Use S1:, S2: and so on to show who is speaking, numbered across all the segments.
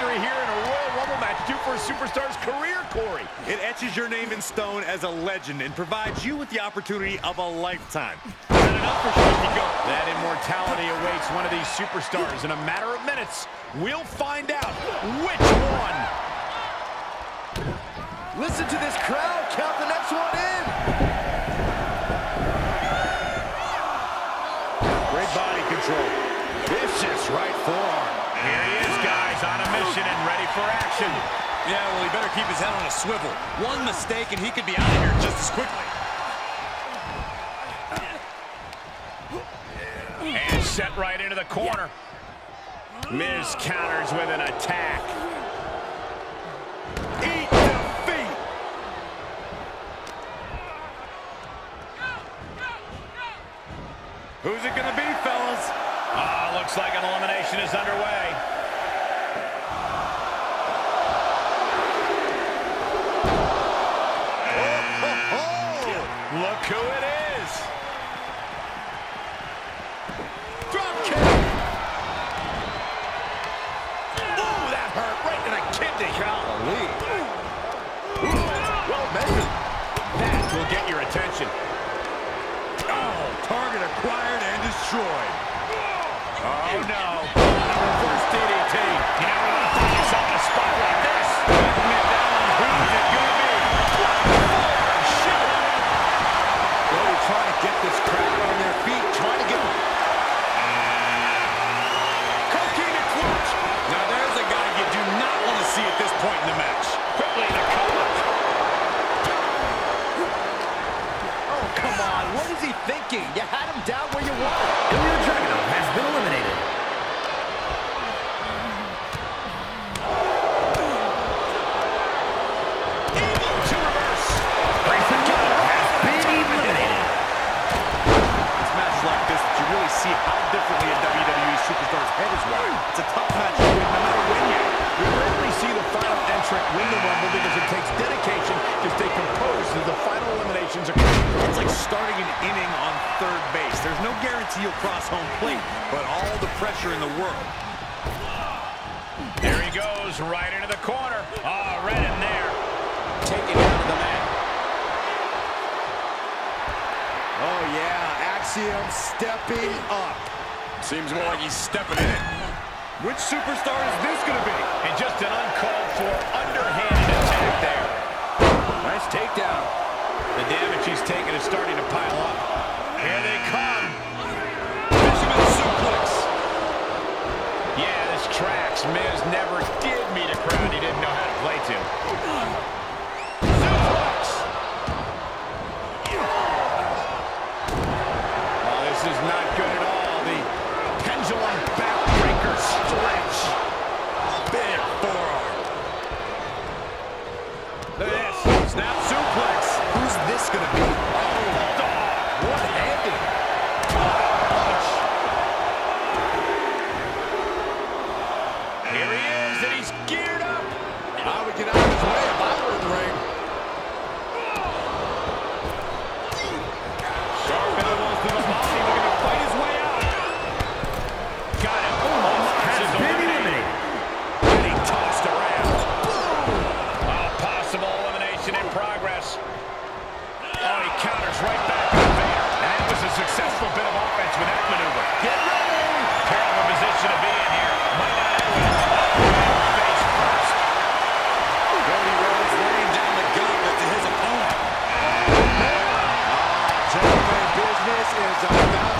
S1: victory here in a Royal Rumble match do for a superstar's career, Corey?
S2: It etches your name in stone as a legend and provides you with the opportunity of a lifetime. Not enough for Go.
S1: That immortality awaits one of these superstars in a matter of minutes. We'll find out which one.
S3: Listen to this crowd count the next one in.
S1: Great body control. Vicious right forearm. Here he is, guys, on a mission and ready for action.
S2: Yeah, well, he better keep his head on a swivel. One mistake and he could be out of here just as quickly.
S1: And set right into the corner. Miz counters with an attack.
S2: Eat defeat. Who's it gonna be, fellas?
S1: Ah, looks like an elimination is underway. Your.
S2: Oh, target acquired and destroyed.
S1: Oh, no.
S2: See how differently a WWE superstar's head is wired. It's a tough match to win no matter when you
S1: We rarely see the final entrant win the Rumble because it takes dedication to stay composed as the final eliminations occur.
S2: It's like starting an inning on third base. There's no guarantee you'll cross home plate, but all the pressure in the world.
S1: There he goes, right into the corner. Ah, right in there.
S3: Taken out of the mat.
S2: Oh, yeah. Axiom stepping up. Seems more like he's stepping in it. Which superstar is this going to be?
S1: And just an uncalled for underhanded attack there.
S3: Nice takedown.
S1: The damage he's taken is starting to pile up. Here they come.
S2: Fisherman suplex.
S1: Yeah, this tracks. Miz never did meet a crowd he didn't know how to play to. Is
S2: about to pick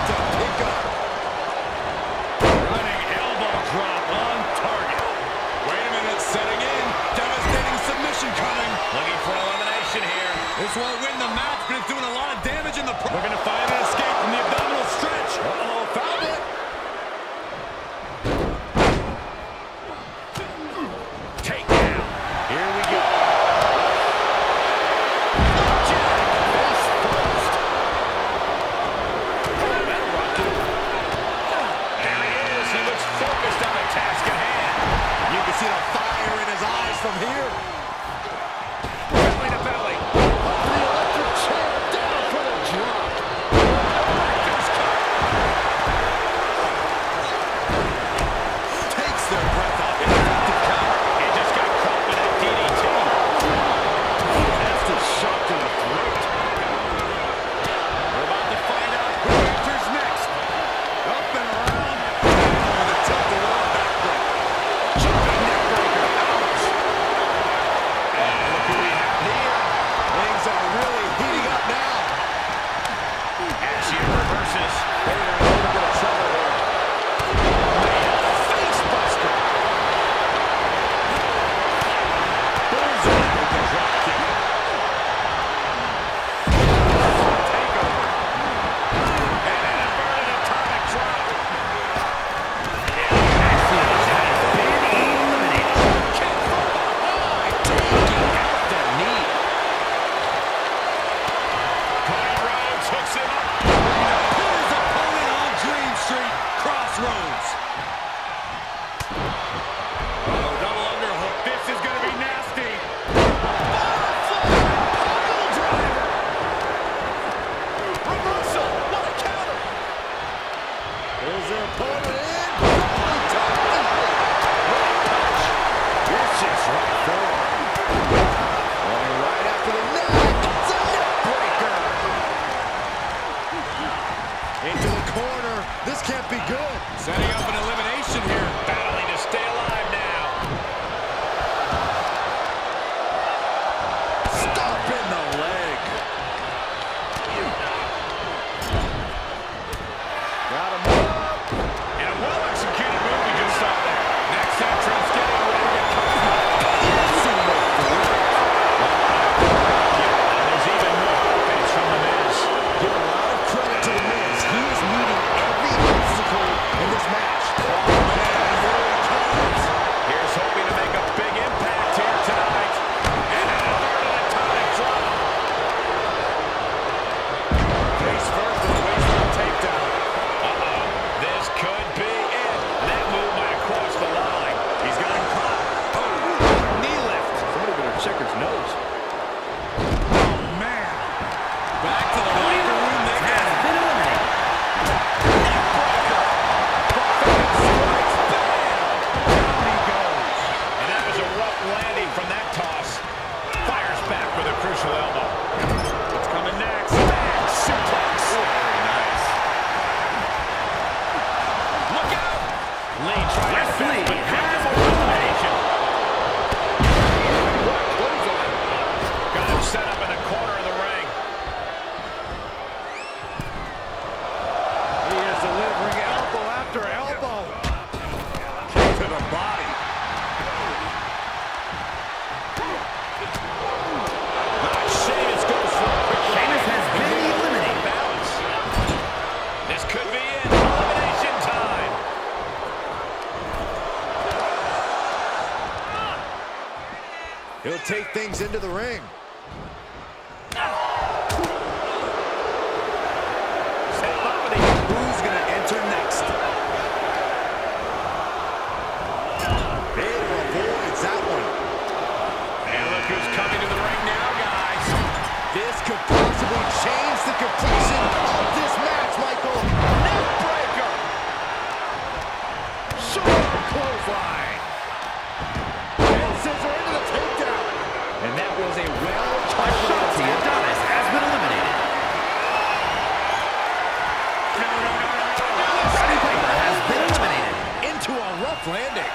S1: He'll take things into the ring.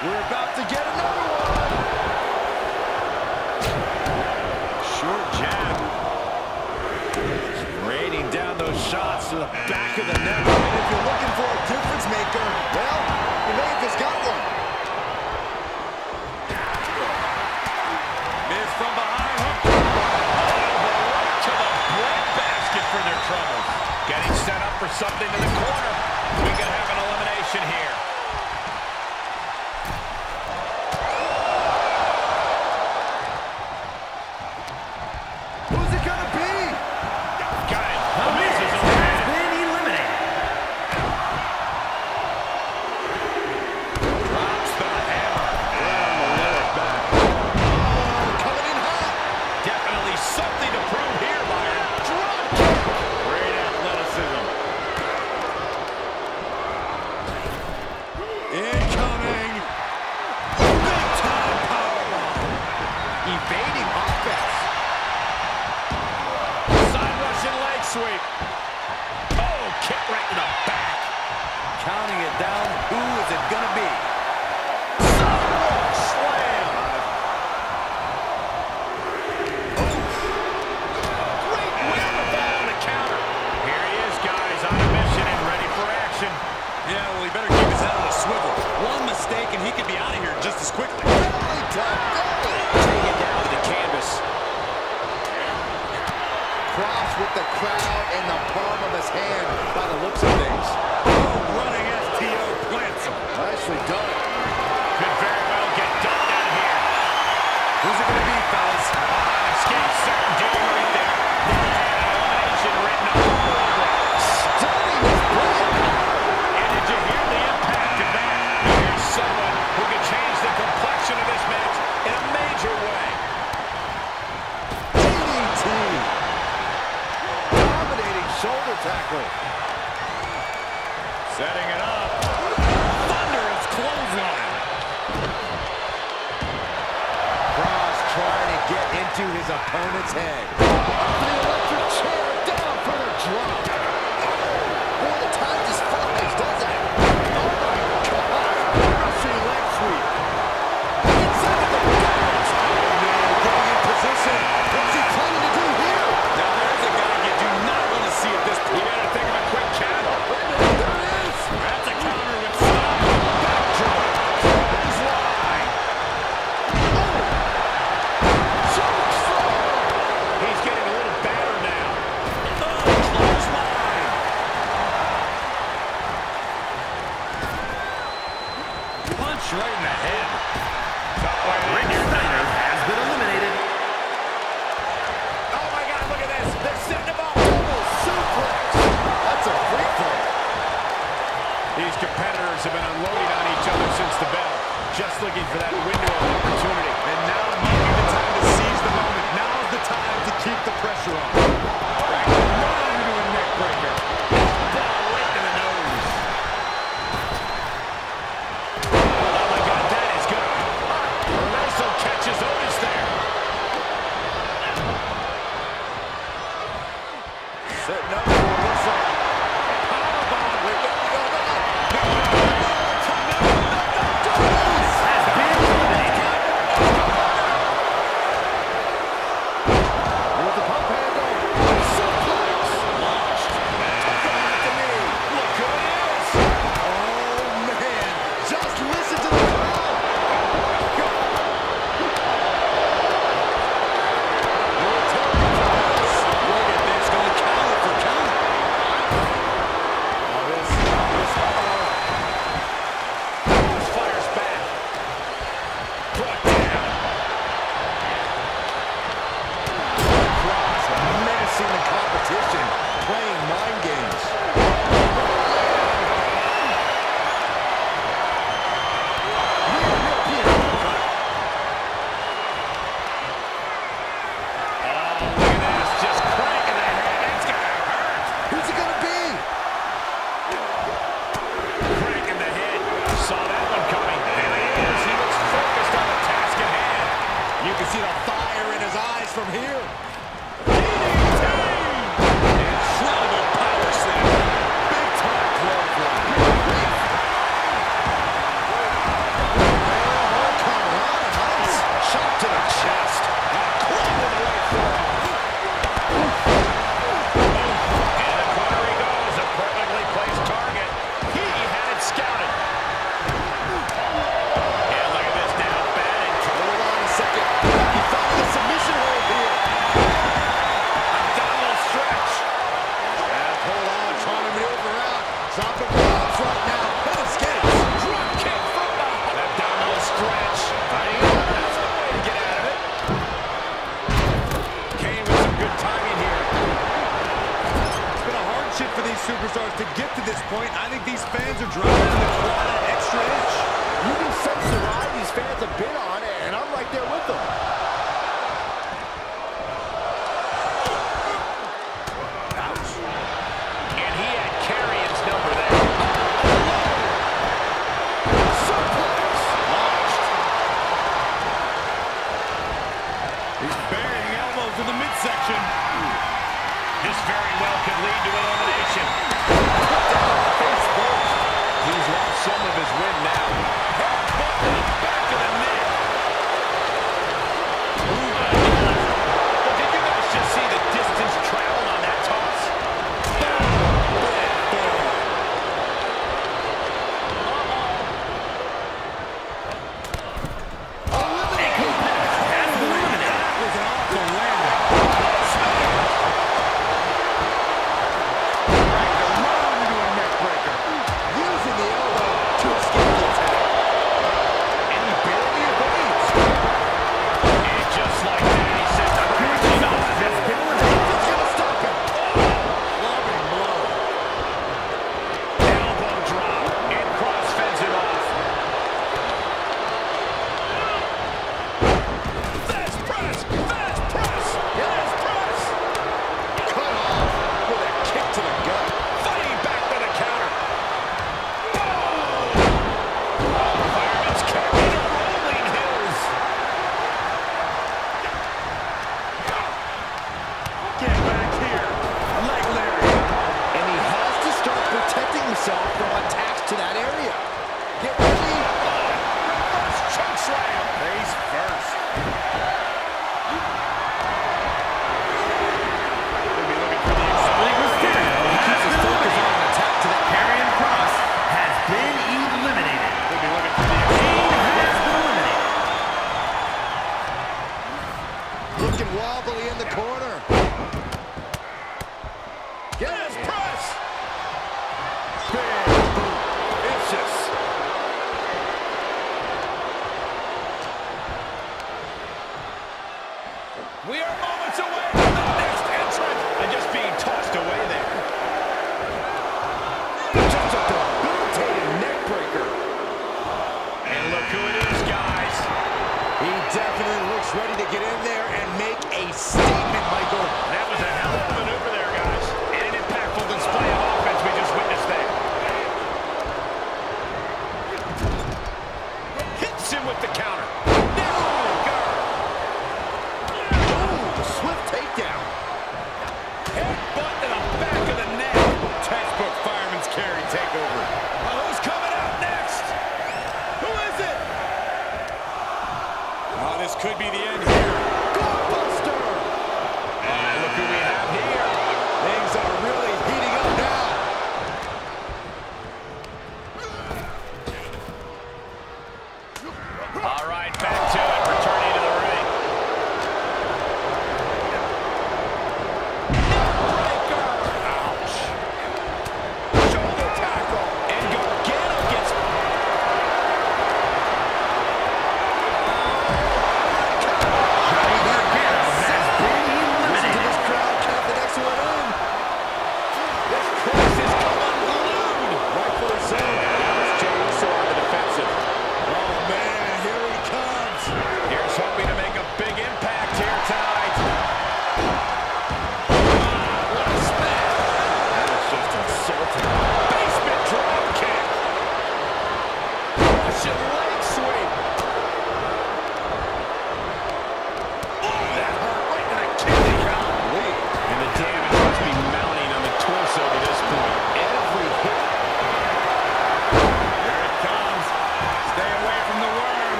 S1: We're about to get
S3: to
S1: his opponent's head. The electric chair down for the drop.
S3: pressure on. Hits him with the counter.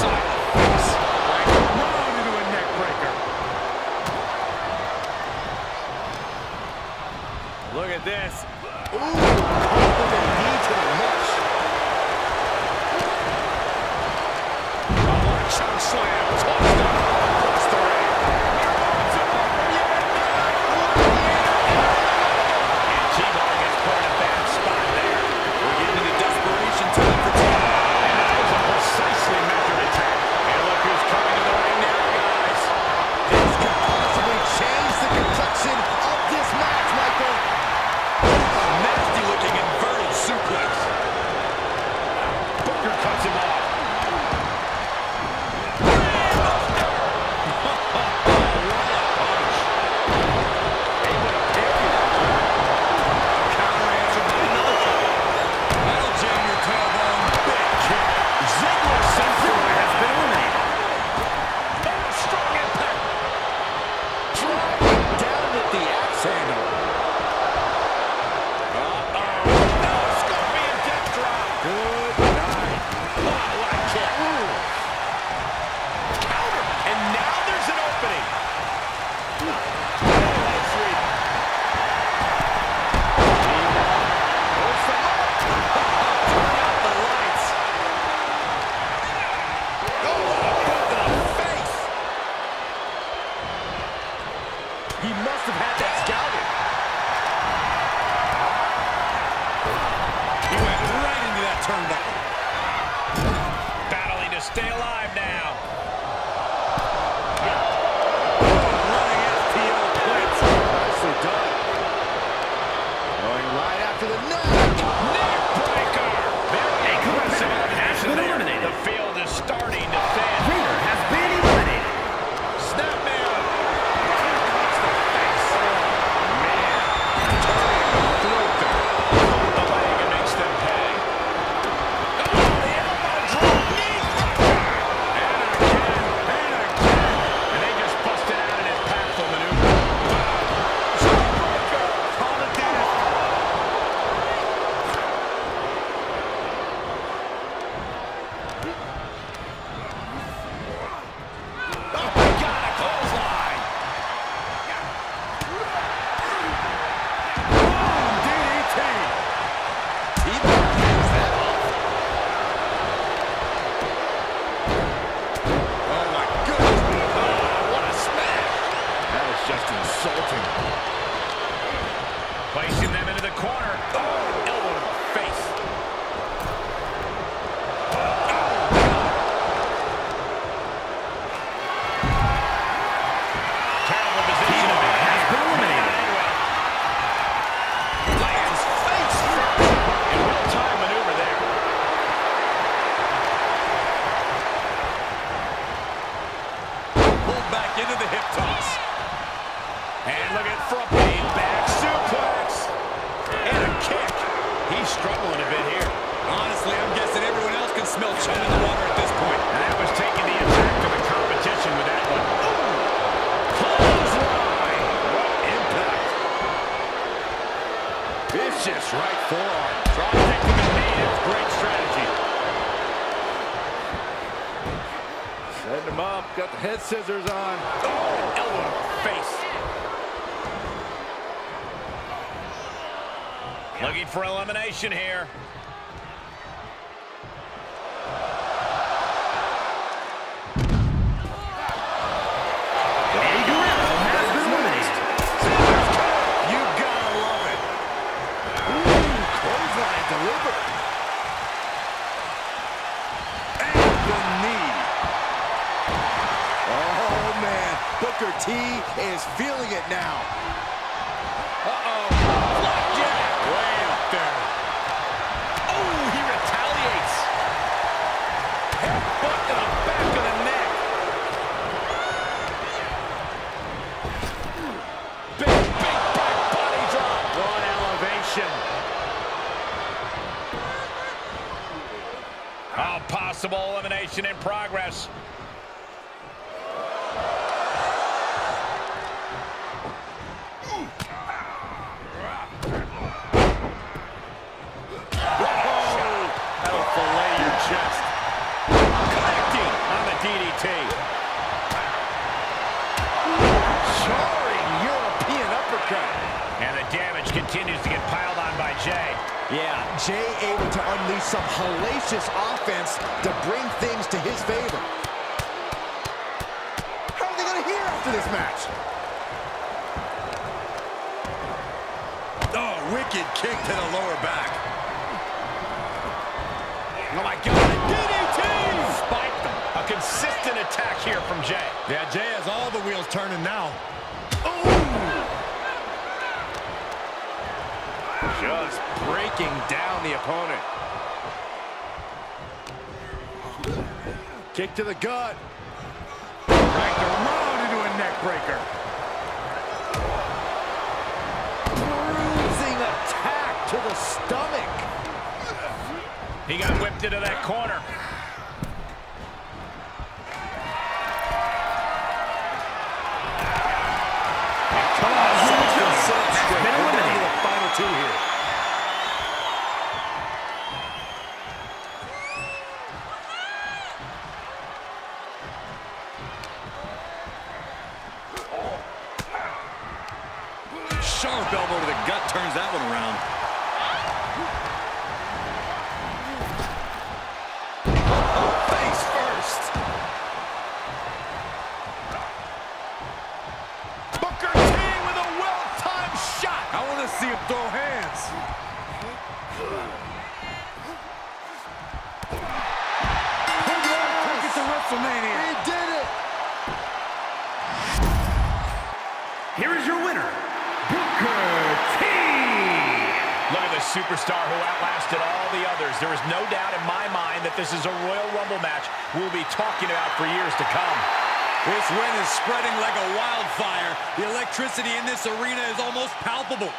S4: silent
S2: face. Right
S4: into
S1: a
S2: neck breaker. Look at this.
S1: Ooh. continues to get piled on by Jay.
S3: Yeah, Jay able to unleash some hellacious offense to bring things to his favor. How are they going to hear after this match?
S2: Oh, wicked kick to the lower back.
S1: Oh, my God, DDT! Spiked. A consistent attack here from Jay.
S2: Yeah, Jay has all the wheels turning now. Just breaking down the opponent. Kick to the gut. Cracked around into a neckbreaker.
S3: Bruising attack to the stomach.
S1: He got whipped into that corner.
S2: Electricity in this arena is almost palpable.